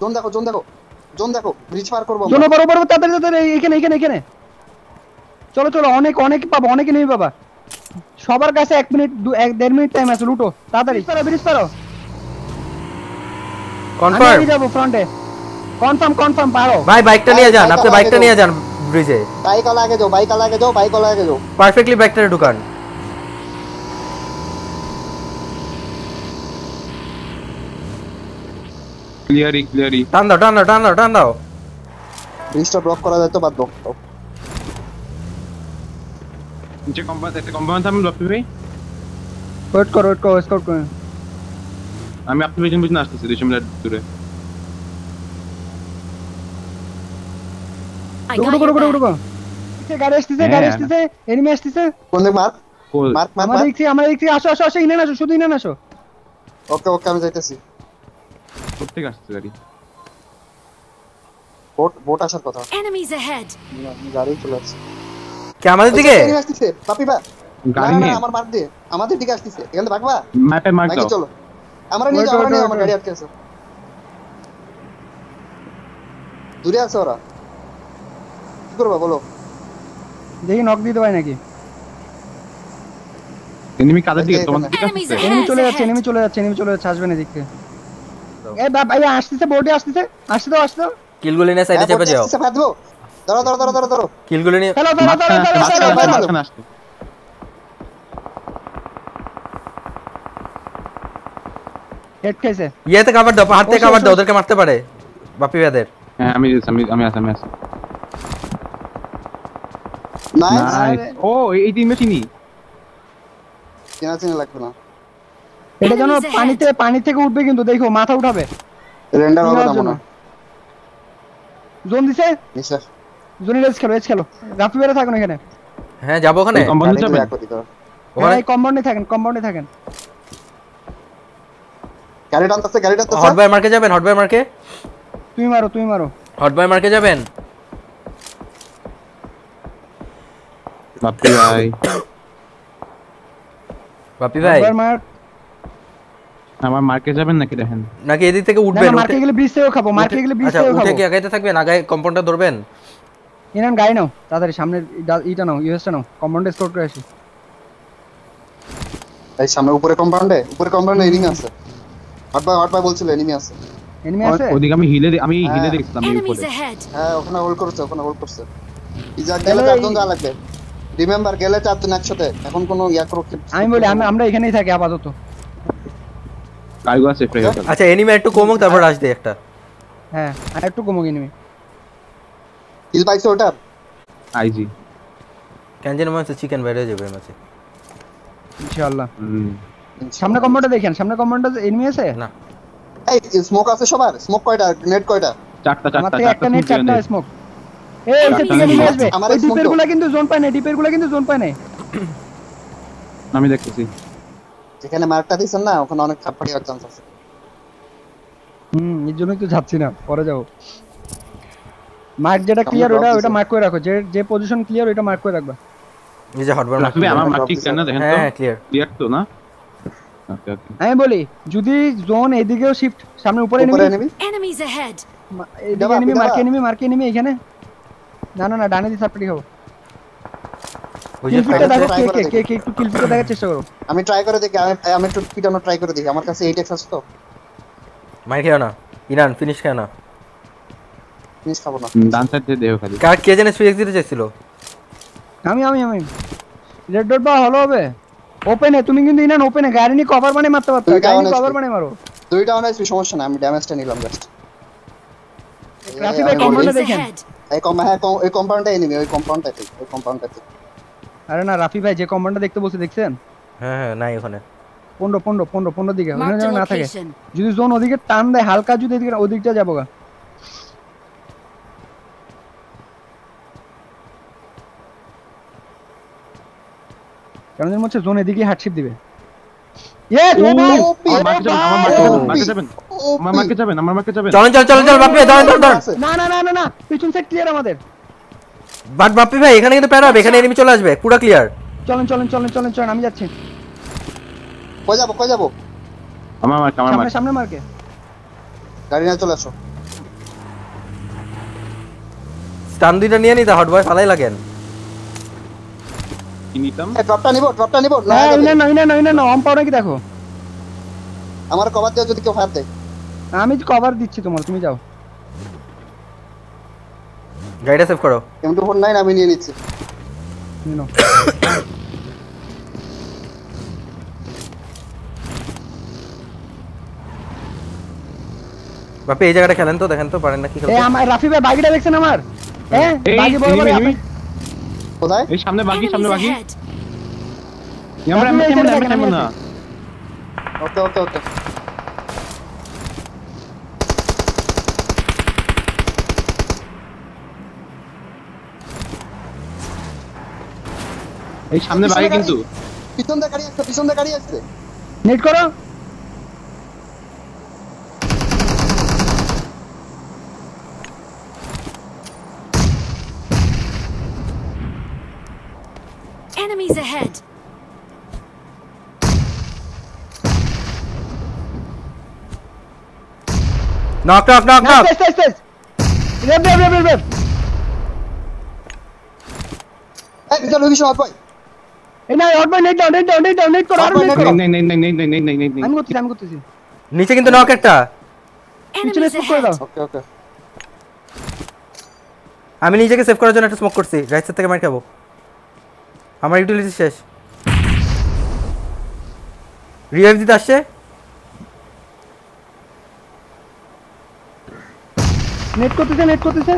Zone দেখো zone দেখো zone দেখো ব্রিজ পার করব তাড়াতাড়ি তাড়াতাড়ি এখানে এখানে এখানে। চলো চলো অনেক অনেক পাবো অনেকে নেই বাবা। সবার কাছে এক মিনিট দু এক দেড় মিনিট টাইম আছে লুটো। তাড়াতাড়ি। পারো ব্রিজ পারো। কনফার্ম যাব ফ্রন্টে কনফার্ম কনফার্ম পারো। ভাই বাইকটা নিয়ে যান আপনি বাইকটা নিয়ে যান ব্রিজে বাইক আলা আগে যাও বাইক আলা আগে যাও বাইক আলা আগে যাও পারফেক্টলি বাইকটা ঢুকান। ক্লিয়ারি ক্লিয়ারি টান দাও টান দাও টান দাও টান দাও। ব্রিজটা ব্লক করা যায় তো বাদ দাও। নিচে কম্পাউন্ড একটা কম্পাউন্ড থামুন বাপি ভাই ওয়েট করো ওয়েট করো ওয়েট করো। আমি আপনার পিছন পিছনে আসতেছি দুশো মিটার দূরে। ঢুকো back. ঢুকো আসতেছে, গাড়ি আসতেছে গাড়ি হ্যাঁ। আসতেছে এনিমি আসতেছে। কোন দিক কোল। মার্ক মার্ক আমার থেকে আমার থেকে আসো আসো আসো ইনান আসো শুধু ইনান আসো। ওকে ওকে আমি যাইতেছি। কোথেকে আসছে গাড়ি? বোট বোট আসার কথা। Enemies ahead. গাড়ি চলে আসছে। কে আমাদের দিকে? আসতেছে। পাপি বা গাড়ি নিয়ে। আমার মার্ক দিয়ে। আমাদের দিকে আসতেছে। এখানে ভাগবা? ম্যাপে মার্ক দাও। চলো। আমরা নিয়ে যাও আমরা. গাড়ি আটকে আছে। দূরে আছে ওরা। কি করবা বলো? দেখি নক দিতে পারি নাকি? এনিমি কাদের দিকে। তোমাদের দিকে আসছে এনিমি চলে যাচ্ছে এনিমি চলে যাচ্ছে এনিমি চলে যাচ্ছে আসবে না দিকে এই বা ভাই আসতেছে বোর্ডে আসতেছে। আসতে দাও আসতে দাও। কিলগুলি নিয়ে সাইডে চেপে যাও। ফাঁদ দেবো। ধরো ধরো ধরো ধরো ধরো। কিলগুলি নিয়ে ফেলো ফেলো ফেলো ফেলো মাঝখানে আসছে, আসছে হেড খাইছে। ইয়েতে কাভার দাও হাত কাভার দাও ওদেরকে মারতে পারে। বাপি ভাইদের। হ্যাঁ আমি আমি আমি আছি আমি আছি। ও এই টিমে চিনি? চেনা চেনা লাগবে না? এটা যেন পানিতে পানি থেকে উঠবে কিন্তু দেখো মাথা উঠাবে। রেন্ডার হবে না জন্য। হয়। জোন দিছে? নিশ্চয় জোনি রেস খেলো রেস খেলো। রাফি বেড়ে থাকুন এখানে। হ্যাঁ যাব ওখানে? কম্পাউন্ডে যাবেন। ওখানে? কম্পাউন্ডে থাকেন কম্পাউন্ডে থাকেন। গাড়ি টানতেছে গাড়ি টানতেছে। হট বয় মার্কে যাবেন হট বয় মার্কে তুমি মারো তুমি মারো। হট বয় মার্কে যাবেন? বাপি ভাই। বাপি ভাই। আমার মার্কে যাবেন নাকি দেখেন? নাকি এদিক থেকে উঠবেন না মার্কে গেলে ব্রিজ থেকেও খাব মার্কে গেলে ব্রিজ আচ্ছা থেকেও উঠে কি আগাইতে থাকবেন? আগায় কম্পাউন্ডটা ধরবেন? ইনান গাড়ি নাও তাড়াতাড়ি সামনের ইটা- নাও ইউএসটা নাও কম্পাউন্ডে স্টোর করে আসি। এই সামনে উপরে কম্পাউন্ডে উপরে কম্পাউন্ডে এনিমি আছে। হট বাই হট বাই বলছিল এনিমি আছে। এনিমি আছে? ওদিকে আমি হিলে আমি হিলে হ্যাঁ। দেখছিলাম এই উপরে। হ্যাঁ ওখানে হোল্ড করছে ওখানে হোল্ড করছে। ইজা গেলে চারজন যা লাগবে। রিমেম্বার গেলে চারজন একসাথে। এখন কোনো ইয়া করো আমি বলি আমি আমরা এখানেই থাকি আপাতত। কার্গো আছে আচ্ছা এনিমে একটু কমুক তারপর আসবে একটা। হ্যাঁ আর একটু কমো এনিমি হিল পাইছে ওটার আইজি। কেন যেন মনে চিকেন বাইরে যাবে মাছে ইনশাআল্লাহ। সামনে কম্পাউন্ডে দেখেন সামনে কম্পাউন্ডে এনিমি আছে? না। এই স্মোক আছে সবার? স্মোক কয়টা? নেট কয়টা? চারটা আমার চারটা থেকে একটা নেট চারটা স্মোক এই এই চারটা থেকে আসবে? ওই ডিপেরগুলা কিন্তু জোন পায় না ডিপেরগুলা কিন্তু জোন পায় না। আমি দেখতেছি। যেখানে মার্কটা দিছেন না ওখানে অনেক হওয়ার চান্স আছে। হুম এর জন্যই তো যাচ্ছি না পরে যাব। মার্ক যেটা ক্লিয়ার ওটা ওটা মার্ক করে রাখো। যে যে পজিশন ক্লিয়ার ওটা মার্ক করে রাখবা। এই যে হট বয় রাখবে আমার মার্ক ঠিক না দেখেন তো। হ্যাঁ ক্লিয়ার ক্লিয়ার তো না? আমি বলি যদি জোন এদিকেও শিফট সামনে উপরে উপরে এনিমি এনিমি। মার্কে এনিমি মার্কে এনিমি এখানে না না না ডানে দিয়ে সাপড়ি খাব ওই যে কে কে কে কে একটু কিল দেখার চেষ্টা করো। আমি ট্রাই করে দেখি আমি আমি একটু পিটানো ট্রাই করে দেখি আমার কাছে 8x আছে তো। মার খেও না। ইরান ফিনিশ খেও না। খাব না। ডান সাইড দিয়ে দেহ খালি। কার কে জানে সুইক্স দিতে চাইছিল? আমি আমি আমি। রেড ডট বা হলো হবে? ওপেনে তুমি কিন্তু ইনান ওপেনে গাড়ি নিয়ে কভার মানে মারতে পারতো। গাড়ি আছো। কভার মানে মারো দুইটা অনেক সমস্যা না আমি ড্যামেজটা নিলাম জাস্ট রাফি ভাই দেখেন. এই কম হ্যাঁ ওই কম্পাউন্ডটা এনিমি ওই কম্পাউন্ডটা ঠিক ওই কম্পাউন্ডটা ঠিক আরে না রাফি ভাই যে কম্পাউন্ডটা দেখতে বলছে দেখছেন? হ্যাঁ হ্যাঁ নাই ওখানে। পনেরো পনেরো পনেরো পনেরো দিকে ওখানে যেন না থাকে। যদি জোন ওদিকে টান দেয় হালকা যদি এদিকে ওদিকটা যাব গা। কেন যেন হচ্ছে জোন এদিকে হাটশিপ দিবে। ইয়ে যাবেন আমার মার্কে যাবেন। আমার। মার্কে যাবেন আমার মার্কে যাবেন। চলেন চল চল চল বাপি দাঁড়ান দাঁড়ান না না না না না পিছন সাইড ক্লিয়ার আমাদের। বাট বাপ্পি ভাই এখানে কিন্তু প্যারা হবে এখানে এনিমি চলে আসবে পুরো ক্লিয়ার চলেন চলেন চলেন চলেন চলেন আমি যাচ্ছি। কই যাব কই যাব? আমার মার্ক আমার সামনে সামনে মার্কে গাড়ি নিয়ে চলে আসো। স্টান দুইটা নিয়ে নিতে হট বয় ফালাই লাগেন। কি নিতাম? এই ড্রপটা নিবো ড্রপটা নিবো না হ্যাঁ? না না না অম পাও নাকি দেখো। আমার কভার দিয়ে যদি কেউ ফায়ার দেয়। আমি কভার দিচ্ছি তোমার তুমি যাও। গাড়িটা সেভ করো। এমটু ফোর নাইন আমি নিয়ে নিচ্ছি। নিয়ে নাও। বাপ্পি এই জায়গাটা খেলেন তো দেখেন তো পারেন না কি এই আমার রাফি ভাই বাগিটা দেখছেন আমার? হ্যাঁ বাগি বড় বড় আপনি- কোথায়? এই সামনে বাকি সামনে বাকি আমরা না? ওকে ওকে ওকে। এই সামনে বাইরে কিন্তু পিছন দিয়ে গাড়ি আসছে পিছন দিয়ে গাড়ি আসছে নেট করো Enemies ahead. Knock, knock, knock, knock. stay stay stay Rev, rev, rev, rev. Hey, there's a location. নিচে কিন্তু নক একটা। পিছনে Enemies স্মোক করে দাও। Ahead. ওকে ওকে আমি নিজেকে সেভ করার জন্য একটা স্মোক করছি। রাইট সাইড থেকে মার খাব। আমার ইউটিলিটি শেষ। রিভাইভ দিতে আসছে। নেট করতেছে নেট করতেছে।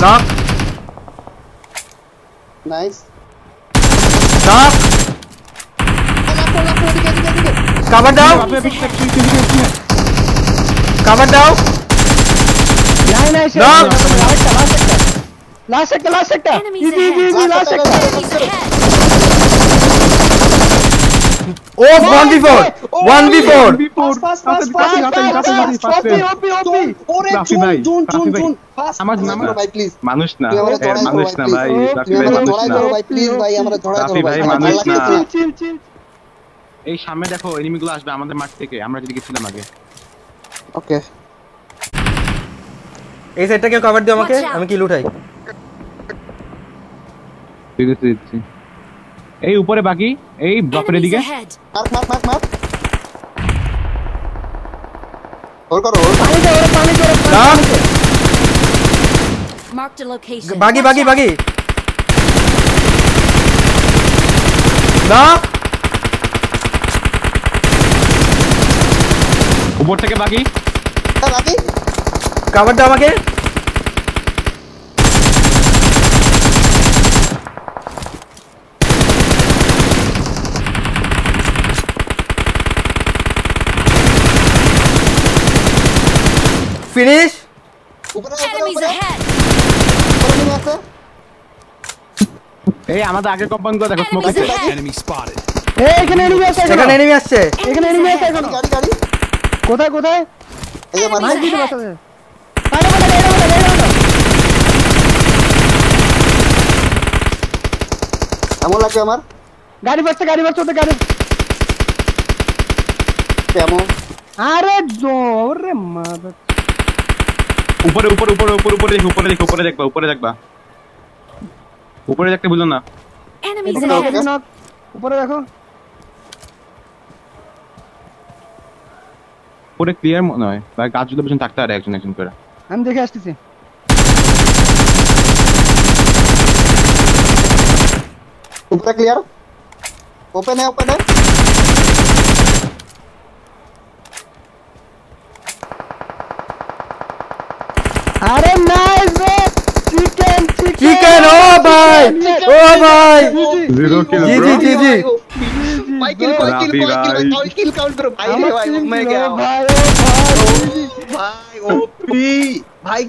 Knock. Nice. Knock. Cover down. Cover down. Knock. Last sector, last sector. Easy, easy, easy, last sector. 1v4 1v4 এই সামনে দেখো এনিমি গুলো আসবে আমাদের মাঠ থেকে। আমরা যদি গেছিলাম আগে। ওকে এই সাইডটাকে কভার দিও আমাকে আমি কি লুটাই ঠিক এই উপরে বাকি এই বাপের দিকে। বাগি বাগি বাগি। না উপর থেকে বাগি কাবারটা আমাকে। আছে এই আমাদের আগের কম্পাউন্ডগুলো দেখো স্মোক আছে। ahead. Enemy এই এখানে এনিমি আছে এখানে। এনিমি আসছে। এখানে এনিমি আছে এখানে। গাড়ি গাড়ি। কোথায় কোথায়? এই যে মার মারছে দিতে বাঁচাতে আরে বলে রে বলে রে এমন লাগছে আমার? গাড়ি বাচ্চা গাড়ি বাচ্চা ওদের গাড়ি। কেমন? আরে জোরে মাদার উপরে উপরে উপরে উপরে উপরে দেখো উপরে দেখো উপরে দেখবা উপরে দেখবা। উপরে দেখতে বুঝলো না। উপরে দেখো। উপরে ক্লিয়ার মনে হয় ভাই গাছগুলো পিছনে থাকতে পারে একজন একজন করে। আমি দেখে আসতেছি। উপরে ক্লিয়ার ওপেন है ওপেন है अरे नाइस चिकन चिकन ओ भाई ओ भाई ज़ीरो किल जी जी जी जी माइकिल किल किल किल काउंटर भाई मैं क्या भाई भाई ओपी भाई